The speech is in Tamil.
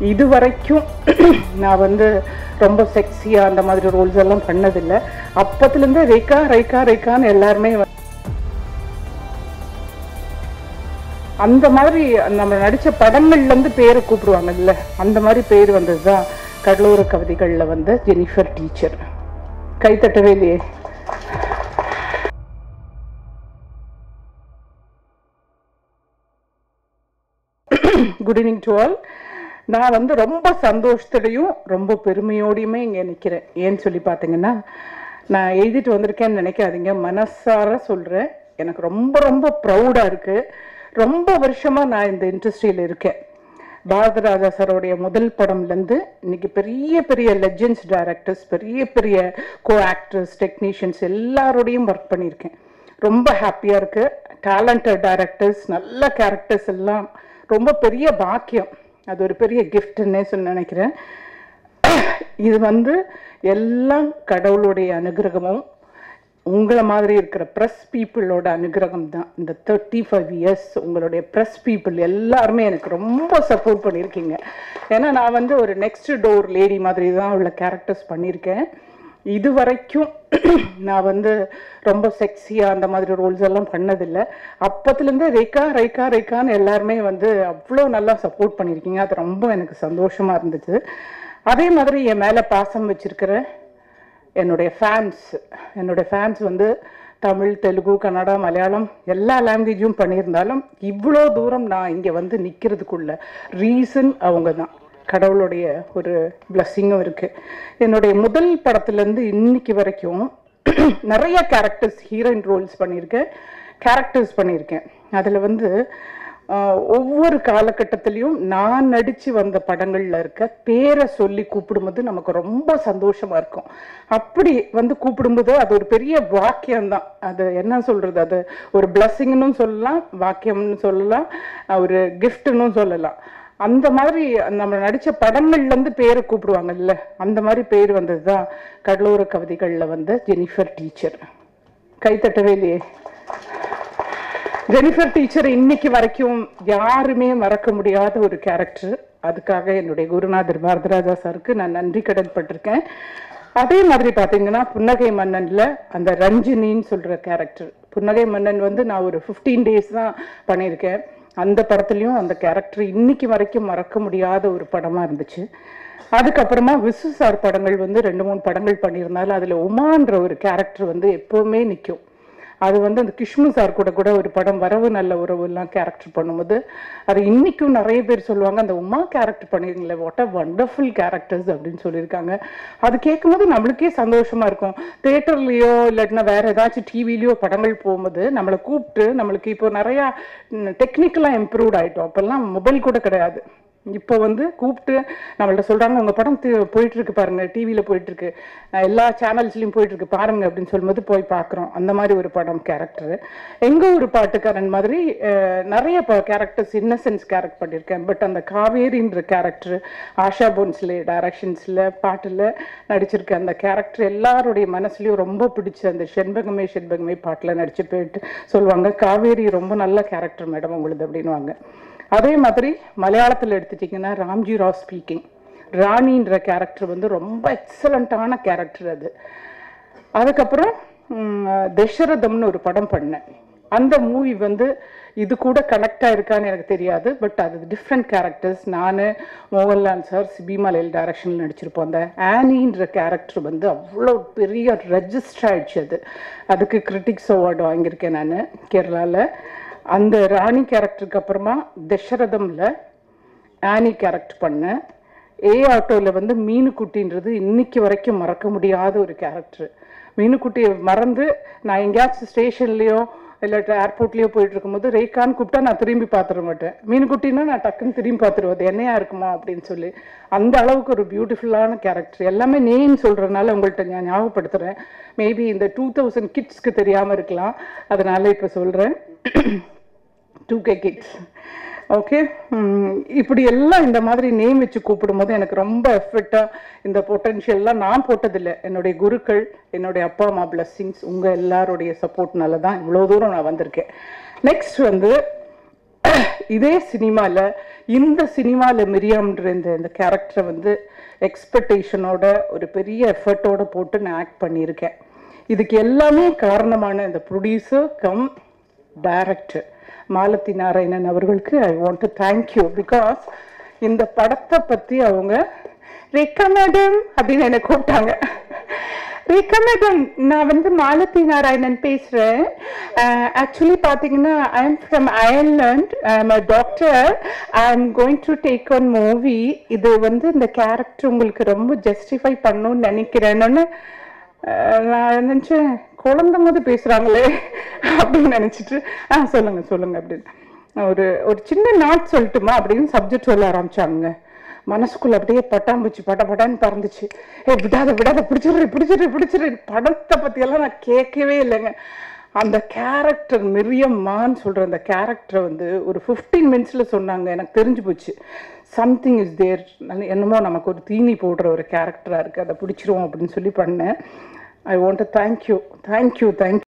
இது வரைக்கும் நான் வந்து ரொம்ப செக்ஸியாக அந்த மாதிரி ரோல்ஸ் எல்லாம் பண்ணதில்லை. அப்பத்துலேருந்து ரேகா ரேகா ரேகான்னு எல்லாருமே வந்து அந்த மாதிரி நம்ம நடித்த படங்கள்லேருந்து பேரை கூப்பிடுவாங்கல்ல அந்த மாதிரி பேர் வந்தது தான் கடலோர கவிதைகளில் வந்த ஜெனிஃபர் டீச்சர் கைத்தட்டவே இல்லையே. குட் ஈவினிங் டு ஆல் நான் வந்து ரொம்ப சந்தோஷத்துலையும் ரொம்ப பெருமையோடையுமே இங்கே நிற்கிறேன் ஏன்னு சொல்லி பார்த்தீங்கன்னா நான் எழுதிட்டு வந்திருக்கேன்னு நினைக்காதீங்க. மனசார சொல்கிறேன் எனக்கு ரொம்ப ரொம்ப ப்ரௌடாக இருக்குது ரொம்ப வருஷமாக நான் இந்த இண்டஸ்ட்ரியில் இருக்கேன். பாரதராஜா சாரோடைய முதல் படம்லேருந்து இன்னைக்கு பெரிய பெரிய லெஜெண்ட்ஸ் டைரக்டர்ஸ் பெரிய பெரிய கோ ஆக்டர்ஸ் டெக்னீஷியன்ஸ் எல்லாரோடையும் ஒர்க் பண்ணியிருக்கேன். ரொம்ப ஹாப்பியாக இருக்குது டேலண்டட் டைரக்டர்ஸ் நல்ல கேரக்டர்ஸ் எல்லாம் ரொம்ப பெரிய பாக்கியம். அது ஒரு பெரிய கிஃப்ட்னே சொல்லி நினைக்கிறேன். இது வந்து எல்லாம் கடவுளுடைய அனுகிரகமும் உங்களை மாதிரி இருக்கிற ப்ரெஸ் பீப்புளோட அனுகிரகம் தான். இந்த தேர்ட்டி ஃபைவ் இயர்ஸ் உங்களுடைய ப்ரெஸ் பீப்புள் எல்லாருமே எனக்கு ரொம்ப சப்போர்ட் பண்ணியிருக்கீங்க. ஏன்னா நான் வந்து ஒரு நெக்ஸ்ட் டோர் லேடி மாதிரி தான் உள்ள கேரக்டர்ஸ் பண்ணியிருக்கேன். இது வரைக்கும் நான் வந்து ரொம்ப செக்ஸியாக அந்த மாதிரி ரோல்ஸ் எல்லாம் பண்ணதில்லை. அப்பத்துலேருந்தே ரேகா ரேகா ரேகான்னு எல்லாருமே வந்து அவ்வளோ நல்லா சப்போர்ட் பண்ணியிருக்கீங்க. அது ரொம்ப எனக்கு சந்தோஷமாக இருந்துச்சு. அதே மாதிரி என் மேலே பாசம் வச்சிருக்கிற என்னுடைய ஃபேன்ஸ் என்னுடைய ஃபேன்ஸ் வந்து தமிழ் தெலுங்கு கன்னடா மலையாளம் எல்லா லாங்குவேஜும் பண்ணியிருந்தாலும் இவ்வளோ தூரம் நான் இங்கே வந்து நிற்கிறதுக்குள்ள ரீசன் அவங்க தான் கடவுளுடைய ஒரு பிளஸ்ஸிங்கும் இருக்குது என்னுடைய முதல் படத்துலேருந்து இன்னைக்கு வரைக்கும் நிறைய கேரக்டர்ஸ் ஹீரோயின் ரோல்ஸ் பண்ணியிருக்கேன். கேரக்டர்ஸ் பண்ணியிருக்கேன். அதில் வந்து ஒவ்வொரு காலகட்டத்திலையும் நான் நடித்து வந்த படங்களில் இருக்க பேரை சொல்லி கூப்பிடும்போது நமக்கு ரொம்ப சந்தோஷமாக இருக்கும். அப்படி வந்து கூப்பிடும்போது அது ஒரு பெரிய வாக்கியம்தான். அது என்ன சொல்கிறது அது ஒரு பிளஸ்ஸிங்னு சொல்லலாம் வாக்கியம்னு சொல்லலாம் ஒரு கிஃப்ட்னு சொல்லலாம். அந்த மாதிரி நம்ம நடித்த படங்கள்லேருந்து பேரை கூப்பிடுவாங்கல்ல அந்த மாதிரி பேர் வந்தது தான் கடலோர கவிதைகளில் வந்த ஜெனிஃபர் டீச்சர். கைத்தட்டவே இல்லையே. ஜெனிஃபர் டீச்சர் இன்னைக்கு வரைக்கும் யாருமே மறக்க முடியாத ஒரு கேரக்டர். அதுக்காக என்னுடைய குருநாதர் பாரதராஜா சாருக்கு நான் நன்றி கடன் பட்டிருக்கேன். அதே மாதிரி பார்த்தீங்கன்னா புன்னகை மன்னனில் அந்த ரஞ்சினின்னு சொல்கிற கேரக்டர். புன்னகை மன்னன் வந்து நான் ஒரு ஃபிஃப்டீன் டேஸ் தான் பண்ணியிருக்கேன். அந்த படத்துலையும் அந்த கேரக்டர் இன்னைக்கு வரைக்கும் மறக்க முடியாத ஒரு படமாக இருந்துச்சு. அதுக்கப்புறமா விசு சார் படங்கள் வந்து ரெண்டு மூணு படங்கள் பண்ணியிருந்தாலும் அதில் உமான்ற ஒரு கேரக்டர் வந்து எப்போவுமே நிற்கும் அது வந்து அந்த கிஷ்ணு சார் கூட கூட ஒரு படம் வரவு நல்ல உறவுலாம் கேரக்டர் பண்ணும்போது அது இன்னைக்கும் நிறைய பேர் சொல்லுவாங்க அந்த உமா கேரக்டர் பண்ணிருங்களே வாட் அ வண்டர்ஃபுல் கேரக்டர்ஸ் அப்படின்னு சொல்லியிருக்காங்க. அது கேட்கும்போது நம்மளுக்கே சந்தோஷமா இருக்கும். தேட்டர்லயோ இல்லாட்டினா வேற ஏதாச்சும் டிவிலையோ படங்கள் போகும்போது நம்மளை கூப்பிட்டு நம்மளுக்கு இப்போ நிறையா டெக்னிக்கலாக இம்ப்ரூவ்ட் ஆயிட்டோம். அப்போல்லாம் மொபைல் கூட கிடையாது. இப்போ வந்து கூப்பிட்டு நம்மள்ட்ட சொல்கிறாங்க உங்கள் படம் தி- போயிட்டு பாருங்க டிவியில் போயிட்டுருக்கு. எல்லா சேனல்ஸ்லையும் போயிட்டு இருக்கு பாருங்க அப்படின்னு சொல்லும்போது போய் பார்க்குறோம். அந்த மாதிரி ஒரு படம் கேரக்டர் எங்கள் ஒரு பாட்டுக்காரன் மாதிரி நிறைய கேரக்டர்ஸ் இன்னசென்ஸ் கேரக்ட் பண்ணியிருக்கேன். பட் அந்த காவேரின்ற கேரக்டர் ஆஷா போன்ஸில் டைரக்ஷன்ஸில் பாட்டில் நடிச்சிருக்க அந்த கேரக்டர் எல்லாருடைய மனசுலையும் ரொம்ப பிடிச்ச அந்த செண்பகமே செண்பகமே பாட்டில் நடிச்சு போயிட்டு சொல்லுவாங்க காவேரி ரொம்ப நல்ல கேரக்டர் மேடம் உங்களுது அப்படின்னுவாங்க. அதே மாதிரி மலையாளத்தில் எடுத்துட்டிங்கன்னா ராம்ஜி ராவ் ஸ்பீக்கிங் ராணின்ற கேரக்டர் வந்து ரொம்ப எக்ஸலண்ட்டான கேரக்டர் அது. அதுக்கப்புறம் தஷரதம்னு தசரதம்னு ஒரு படம் பண்ணேன். அந்த மூவி வந்து இது கூட கனெக்ட் இருக்கான்னு எனக்கு தெரியாது பட் அது டிஃப்ரெண்ட் கேரக்டர்ஸ் நான் மோகன்லால் சார் சிபிமலையில் டைரக்ஷனில் நடிச்சிருப்போம். அந்த ஆனின்ற கேரக்டர் வந்து அவ்வளோ பெரிய ரெஜிஸ்டர் ஆயிடுச்சு அது. அதுக்கு கிரிட்டிக்ஸ் அவார்டு வாங்கியிருக்கேன் நான் கேரளாவில் அந்த ராணி கேரக்டருக்கு அப்புறமா தசரதமில் ஆனி கேரக்டர் பண்ணேன் ஏ ஆட்டோவில் வந்து மீனுக்குட்டின்றது இன்னைக்கு வரைக்கும் மறக்க முடியாத ஒரு கேரக்டர் மீனுக்குட்டியை மறந்து நான் எங்கேயாச்சும் ஸ்டேஷன்லேயோ இல்லாட்டி ஏர்போர்ட்லேயோ போயிட்டு இருக்கும்போது ரேகான்னு கூப்பிட்டா நான் திரும்பி பார்த்துட மாட்டேன். மீனுக்குட்டின்னா நான் டக்குன்னு திரும்பி பார்த்துருவது என்னையா இருக்குமா அப்படின்னு சொல்லி. அந்த அளவுக்கு ஒரு பியூட்டிஃபுல்லான கேரக்டர் எல்லாமே நேம் சொல்கிறதுனால உங்கள்கிட்ட நான் ஞாபகப்படுத்துகிறேன் மேபி இந்த டூ தௌசண்ட் கிட்ஸ்க்கு தெரியாமல் இருக்கலாம். அதனால இப்போ சொல்கிறேன் டூ கே கிட்ஸ் ஓகே இப்படி எல்லாம் இந்த மாதிரி நேம் வச்சு கூப்பிடும்போது எனக்கு ரொம்ப எஃபெக்டாக இந்த பொட்டன்ஷியல்லாம் நான் போட்டதில்லை. என்னுடைய குருக்கள் என்னுடைய அப்பா அம்மா பிளஸ்ஸிங்ஸ் உங்கள் எல்லாருடைய சப்போர்ட்னால தான் இவ்வளோ தூரம் நான் வந்திருக்கேன். நெக்ஸ்ட் வந்து இதே சினிமாவில் இந்த சினிமாவில் மிரியாம்ன்ற இந்த இந்த கேரக்டரை வந்து எக்ஸ்பெக்டேஷனோட ஒரு பெரிய எஃபர்ட்டோட போட்டு நான் ஆக்ட் பண்ணியிருக்கேன். இதுக்கு எல்லாமே காரணமான இந்த producer cum director Malathi Narayanan அவர்களுக்கு I want to thank you because இந்த படத்தை பற்றி அவங்க ரேகா மேடம் அப்படின்னு என்னை கூப்பிட்டாங்க. ரேகா மேடம் நான் வந்து மாலதி நாராயணன் பேசுகிறேன் ஆக்சுவலி பார்த்தீங்கன்னா I am from Ireland I'm a doctor I am going to take one movie இது வந்து இந்த கேரக்டர் உங்களுக்கு ரொம்ப ஜஸ்டிஃபை பண்ணணும்னு நினைக்கிறேன்னு uh, நான் நினச்சேன். குழந்தைங்க போது பேசுகிறாங்களே அப்படின்னு நினச்சிட்டு ஆ சொல்லுங்க சொல்லுங்க அப்படின்னு. ஒரு ஒரு சின்ன நாட் சொல்லட்டுமா அப்படின்னு சப்ஜெக்ட் சொல்ல ஆரம்பிச்சாங்க. மனசுக்குள்ள அப்படியே பட்டாம்பூச்சி பட படான்னு பறந்துச்சு. ஏ விடாத விடாத பிடிச்சிரு பிடிச்சிரு பிடிச்சிடு படத்தை பற்றியெல்லாம் நான் கேட்கவே இல்லைங்க. அந்த கேரக்டர் மிரியம்மான்னு சொல்கிற அந்த கேரக்டரை வந்து ஒரு ஃபிஃப்டீன் மினிட்ஸில் சொன்னாங்க. எனக்கு தெரிஞ்சு போச்சு. சம்திங் இஸ் தேர் என்னமோ நமக்கு ஒரு தீனி போடுற ஒரு கேரக்டராக இருக்குது அதை பிடிச்சிருவோம் அப்படின்னு சொல்லி பண்ணேன். I want to thank you thank you thank you